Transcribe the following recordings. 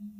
うん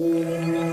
오!